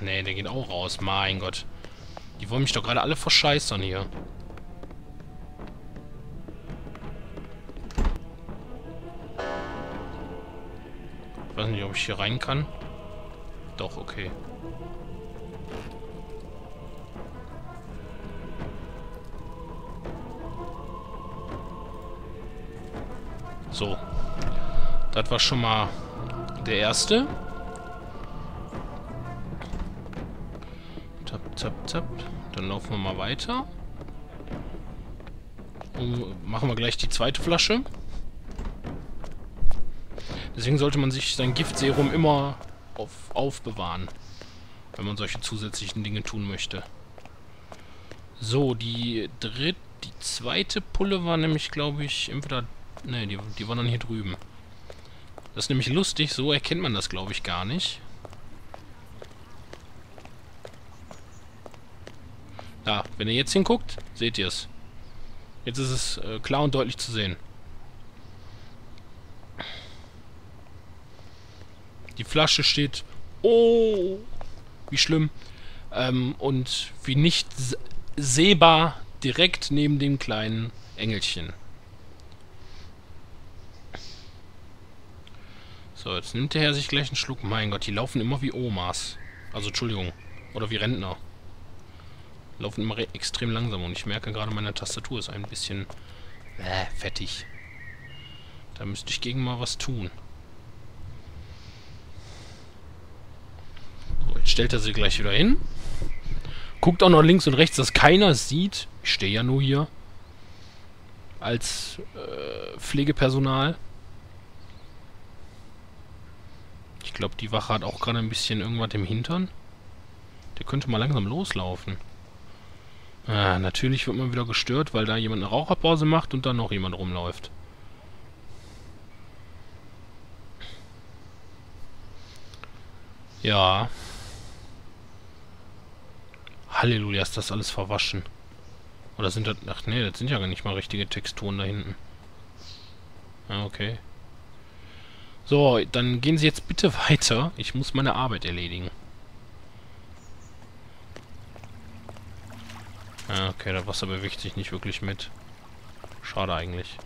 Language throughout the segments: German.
nee, der geht auch raus. Mein Gott. Die wollen mich doch gerade alle verscheißern hier. Ich weiß nicht, ob ich hier rein kann. Doch, okay. So. Das war schon mal der erste. Tap, tap. Dann laufen wir mal weiter. Und machen wir gleich die zweite Flasche. Deswegen sollte man sich sein Giftserum immer auf, aufbewahren. Wenn man solche zusätzlichen Dinge tun möchte. So, die dritte, die zweite Pulle war nämlich, glaube ich, entweder... Ne, die, die war dann hier drüben. Das ist nämlich lustig, so erkennt man das, glaube ich, gar nicht. Da, wenn ihr jetzt hinguckt, seht ihr es. Jetzt ist es äh, klar und deutlich zu sehen. Die Flasche steht... Oh! Wie schlimm. Ähm, und wie nicht sehbar direkt neben dem kleinen Engelchen. So, jetzt nimmt der Herr sich gleich einen Schluck. Mein Gott, die laufen immer wie Omas. Also, Entschuldigung. Oder wie Rentner. Laufen immer extrem langsam und ich merke gerade, meine Tastatur ist ein bisschen äh, fettig. Da müsste ich gegen mal was tun. So, jetzt stellt er sie gleich wieder hin. Guckt auch noch links und rechts, dass keiner sieht. Ich stehe ja nur hier. Als äh, Pflegepersonal. Ich glaube, die Wache hat auch gerade ein bisschen irgendwas im Hintern. Der könnte mal langsam loslaufen. Ah, natürlich wird man wieder gestört, weil da jemand eine Raucherpause macht und dann noch jemand rumläuft. Ja. Halleluja, ist das alles verwaschen. Oder sind das... Ach nee, das sind ja gar nicht mal richtige Texturen da hinten. Ja, okay. So, dann gehen Sie jetzt bitte weiter. Ich muss meine Arbeit erledigen. Ja, okay, das Wasser bewegt sich nicht wirklich mit. Schade eigentlich.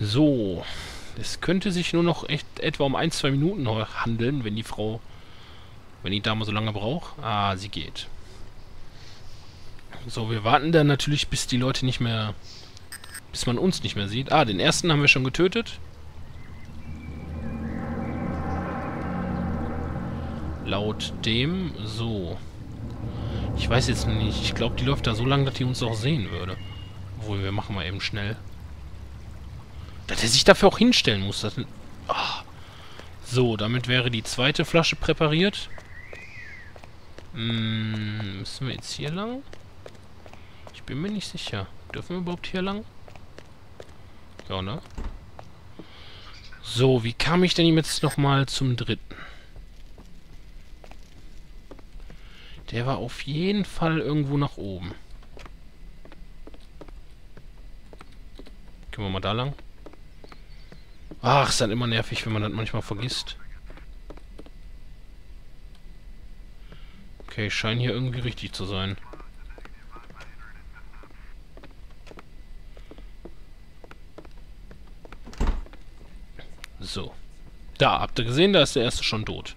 So. Es könnte sich nur noch echt etwa um ein, zwei Minuten handeln, wenn die Frau... Wenn die Dame so lange braucht. Ah, sie geht. So, wir warten dann natürlich, bis die Leute nicht mehr bis man uns nicht mehr sieht. Ah, den ersten haben wir schon getötet. Laut dem... So. Ich weiß jetzt nicht. Ich glaube, die läuft da so lang, dass die uns auch sehen würde. Obwohl, wir machen mal eben schnell. Dass er sich dafür auch hinstellen muss. Das, oh. So, damit wäre die zweite Flasche präpariert. Hm, müssen wir jetzt hier lang? Ich bin mir nicht sicher. Dürfen wir überhaupt hier lang? Ja, ne? So, wie kam ich denn jetzt nochmal zum dritten? Der war auf jeden Fall irgendwo nach oben. Können wir mal da lang? Ach, ist dann immer nervig, wenn man das manchmal vergisst. Okay, scheint hier irgendwie richtig zu sein. So. Da, habt ihr gesehen, da ist der erste schon tot.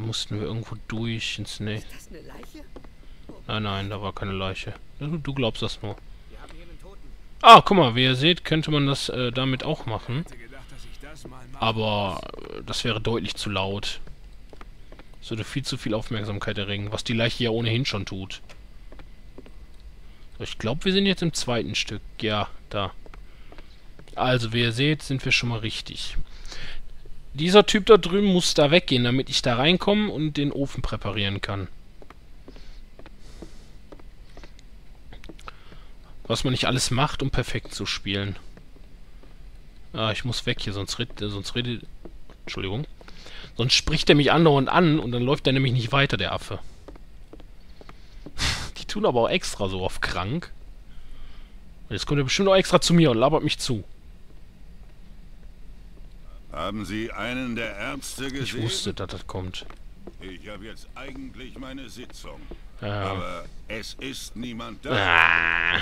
Da mussten wir irgendwo durch ins Ne. Nein, nein, da war keine Leiche. Du, du glaubst das nur. Ah, guck mal, wie ihr seht, könnte man das äh, damit auch machen. Aber äh, das wäre deutlich zu laut. Das würde viel zu viel Aufmerksamkeit erregen, was die Leiche ja ohnehin schon tut. Ich glaube, wir sind jetzt im zweiten Stück. Ja, da. Also, wie ihr seht, sind wir schon mal richtig. Dieser Typ da drüben muss da weggehen, damit ich da reinkomme und den Ofen präparieren kann. Was man nicht alles macht, um perfekt zu spielen. Ah, ich muss weg hier, sonst, red, sonst redet... Entschuldigung. Sonst spricht er mich andauernd an und dann läuft er nämlich nicht weiter, der Affe. Die tun aber auch extra so auf krank. Jetzt kommt er bestimmt auch extra zu mir und labert mich zu. Haben Sie einen der Ärzte gesehen? Ich wusste, dass das kommt. Ich habe jetzt eigentlich meine Sitzung. Ja. Aber es ist niemand da. Ah.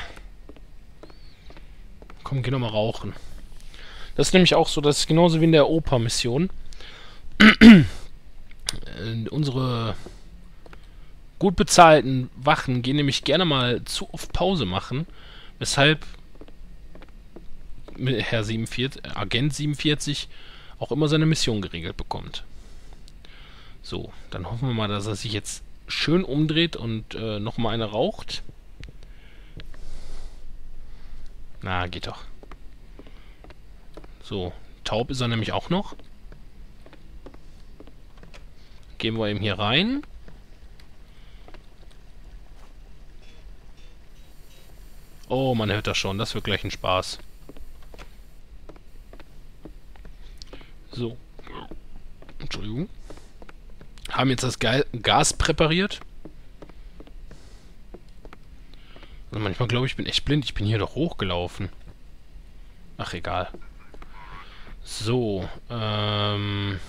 Komm, geh noch mal rauchen. Das ist nämlich auch so, das ist genauso wie in der Oper-Mission. Äh, unsere gut bezahlten Wachen gehen nämlich gerne mal zu oft Pause machen, weshalb Herr 47, äh, Agent 47 auch immer seine Mission geregelt bekommt. So, dann hoffen wir mal, dass er sich jetzt schön umdreht und äh, nochmal eine raucht. Na, geht doch. So, taub ist er nämlich auch noch. Gehen wir eben hier rein. Oh, man hört das schon. Das wird gleich ein Spaß. So. Entschuldigung. Haben jetzt das Gas präpariert. Also manchmal glaube ich, ich bin echt blind. Ich bin hier doch hochgelaufen. Ach, egal. So, ähm...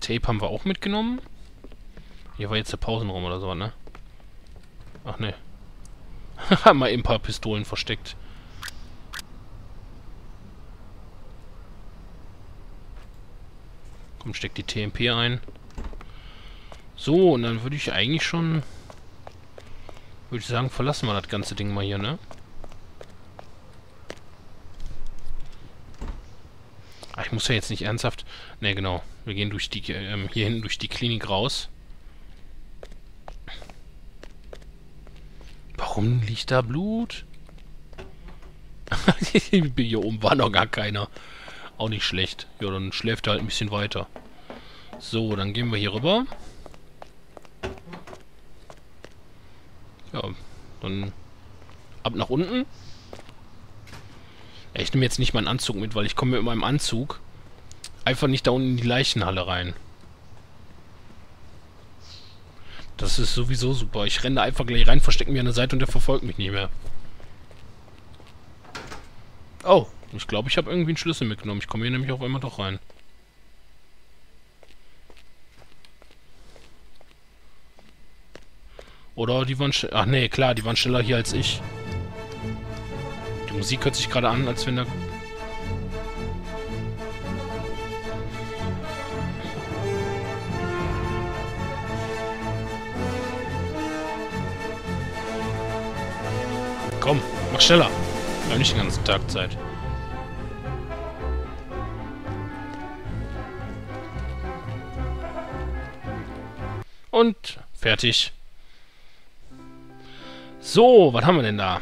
Tape haben wir auch mitgenommen. Hier war jetzt der Pausenraum oder so, ne? Ach, ne. Mal eben ein paar Pistolen versteckt. Komm, steck die TMP ein. So, und dann würde ich eigentlich schon... Würde ich sagen, verlassen wir das ganze Ding mal hier, ne? Ach, ich muss ja jetzt nicht ernsthaft... Ne, genau. Wir gehen durch die, ähm, hier hinten durch die Klinik raus. Warum liegt da Blut? hier oben war noch gar keiner. Auch nicht schlecht. Ja, dann schläft er halt ein bisschen weiter. So, dann gehen wir hier rüber. Ja, dann ab nach unten. Ja, ich nehme jetzt nicht meinen Anzug mit, weil ich komme mit meinem Anzug einfach nicht da unten in die Leichenhalle rein. Das ist sowieso super. Ich renne einfach gleich rein, verstecke mich an der Seite und der verfolgt mich nicht mehr. Oh, ich glaube, ich habe irgendwie einen Schlüssel mitgenommen. Ich komme hier nämlich auf einmal doch rein. Oder die waren... Ach nee, klar, die waren schneller hier als ich. Die Musik hört sich gerade an, als wenn da Komm, mach schneller. Wir haben nicht den ganzen Tag Zeit. Und fertig. So, was haben wir denn da?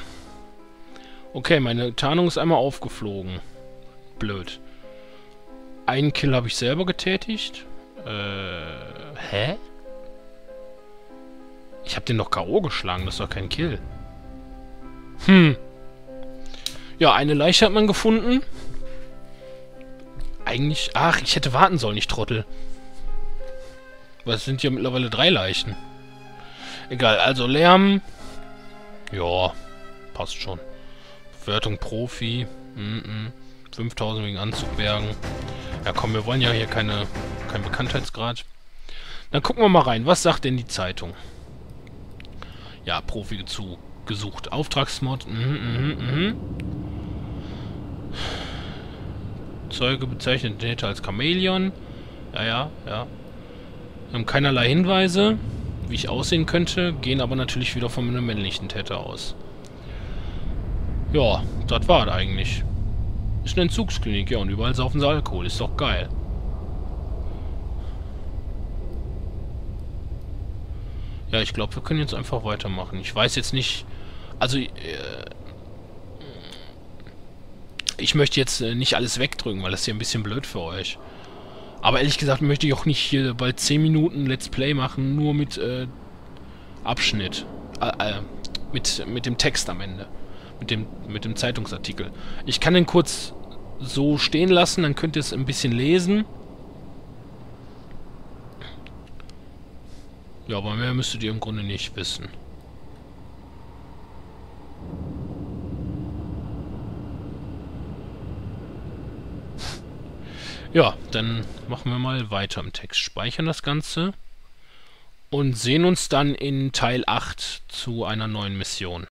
Okay, meine Tarnung ist einmal aufgeflogen. Blöd. Einen Kill habe ich selber getätigt. Äh, hä? Ich habe den doch K.O. geschlagen, das ist doch kein Kill. Hm. Ja, eine Leiche hat man gefunden. Eigentlich... Ach, ich hätte warten sollen, ich Trottel. Es sind ja mittlerweile drei Leichen. Egal, also Lärm. Ja, passt schon. Bewertung Profi. Mm -mm. 5000 wegen Anzugbergen. Ja komm, wir wollen ja hier keine, keinen Bekanntheitsgrad. Dann gucken wir mal rein. Was sagt denn die Zeitung? Ja, Profi zu gesucht. Auftragsmod. Mhm, mhm, mhm. Zeuge bezeichnet den Täter als Chamäleon. Ja, ja, ja. Wir haben keinerlei Hinweise, wie ich aussehen könnte, gehen aber natürlich wieder von einem männlichen Täter aus. Ja, das war es eigentlich. Ist eine Entzugsklinik, ja, und überall saufen sie Alkohol. Ist doch geil. Ja, ich glaube, wir können jetzt einfach weitermachen. Ich weiß jetzt nicht, also, äh, ich möchte jetzt äh, nicht alles wegdrücken, weil das ist ja ein bisschen blöd für euch. Aber ehrlich gesagt möchte ich auch nicht hier bald 10 Minuten Let's Play machen, nur mit äh, Abschnitt. Äh, äh, mit, mit dem Text am Ende. Mit dem, mit dem Zeitungsartikel. Ich kann den kurz so stehen lassen, dann könnt ihr es ein bisschen lesen. Ja, aber mehr müsstet ihr im Grunde nicht wissen. Ja, dann machen wir mal weiter im Text. Speichern das Ganze und sehen uns dann in Teil 8 zu einer neuen Mission.